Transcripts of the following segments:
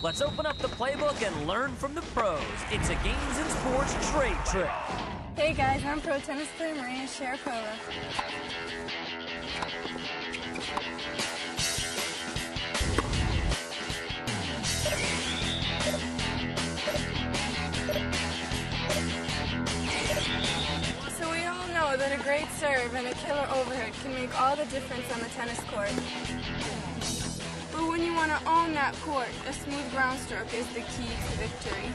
Let's open up the playbook and learn from the pros. It's a Games and Sports trade trick. Hey guys, I'm pro tennis player Maria Sharapova. So we all know that a great serve and a killer overhead can make all the difference on the tennis court. But when you want to own that court, a smooth ground stroke is the key to victory.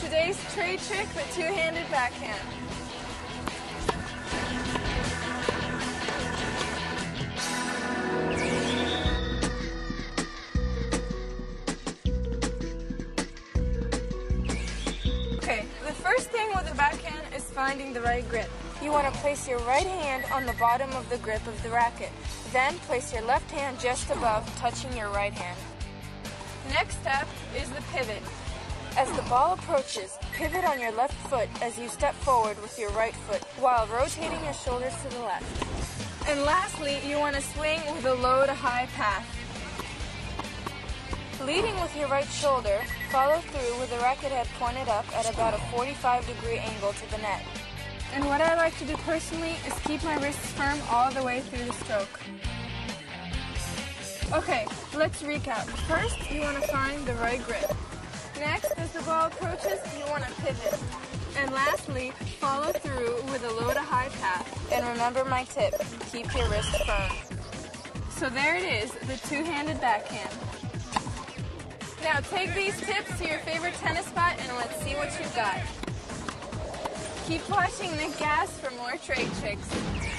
Today's trade trick, the two-handed backhand. First thing with the backhand is finding the right grip. You want to place your right hand on the bottom of the grip of the racket. Then place your left hand just above, touching your right hand. Next step is the pivot. As the ball approaches, pivot on your left foot as you step forward with your right foot while rotating your shoulders to the left. And lastly, you want to swing with a low to high path. Leading with your right shoulder, follow through with the racket head pointed up at about a 45 degree angle to the net. And what I like to do personally is keep my wrists firm all the way through the stroke. Okay, let's recap. First, you want to find the right grip. Next, as the ball approaches, you want to pivot. And lastly, follow through with a low to high path. And remember my tip, keep your wrists firm. So there it is, the two-handed backhand. Now take these tips to your favorite tennis spot and let's see what you've got. Keep watching the GAS for more trade tricks.